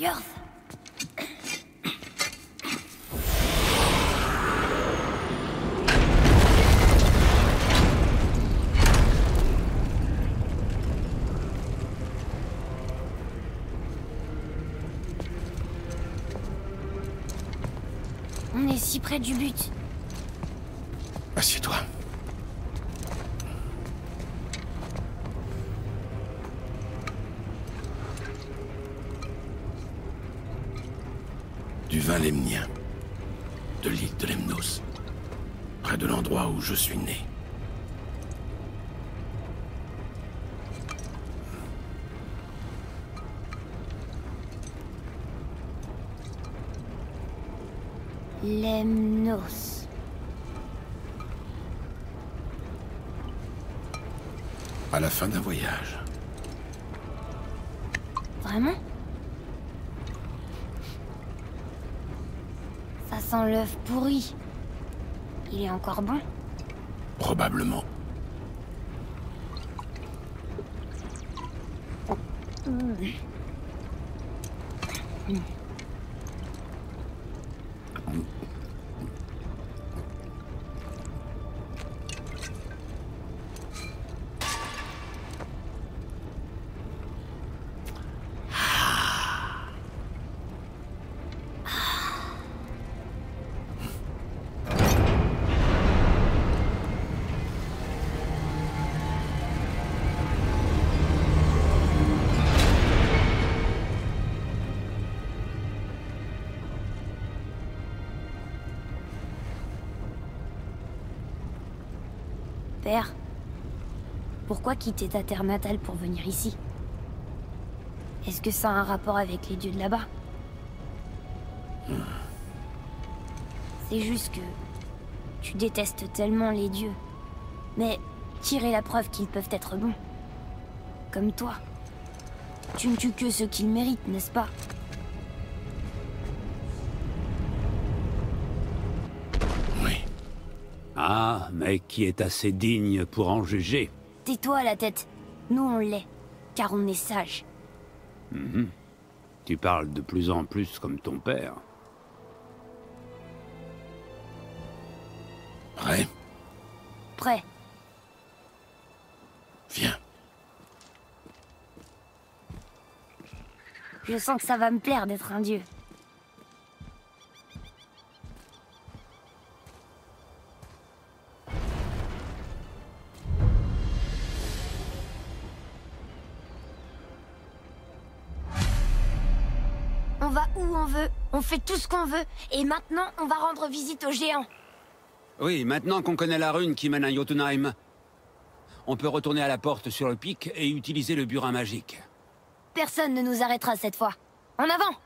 Yorf On si près du but. Assieds-toi. Du vin lemnien. De l'île de Lemnos. Près de l'endroit où je suis né. Lemnos. À la fin d'un voyage. Vraiment? Ça sent l'œuf pourri. Il est encore bon? Probablement. Père, pourquoi quitter ta terre natale pour venir ici? Est-ce que ça a un rapport avec les dieux de là-bas? C'est juste que tu détestes tellement les dieux. Mais tirer la preuve qu'ils peuvent être bons. Comme toi. Tu ne tues que ceux qu'ils méritent, n'est-ce pas? Ah, mais qui est assez digne pour en juger Tais-toi la tête. Nous on l'est. Car on est sages. Tu parles de plus en plus comme ton père. Prêt? Prêt. Viens. Je sens que ça va me plaire d'être un dieu. On va où on veut, on fait tout ce qu'on veut, et maintenant on va rendre visite aux géants. Oui, maintenant qu'on connaît la rune qui mène à Jotunheim, on peut retourner à la porte sur le pic et utiliser le burin magique. Personne ne nous arrêtera cette fois. En avant